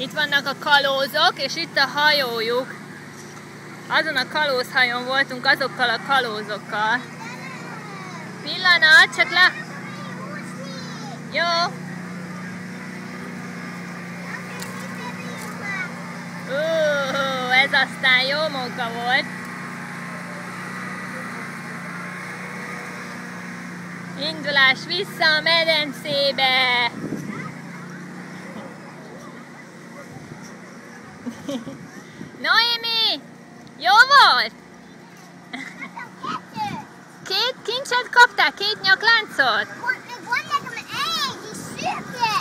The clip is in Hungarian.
Itt vannak a kalózok, és itt a hajójuk. Azon a kalózhajón voltunk azokkal a kalózokkal. Pillanat, csak le... Jó. Uh, ez aztán jó munka volt. Indulás vissza a medencébe! Noémi! Jó volt? Két kincset kaptál? Két nyakláncot? Van, nekem egy, és szürke!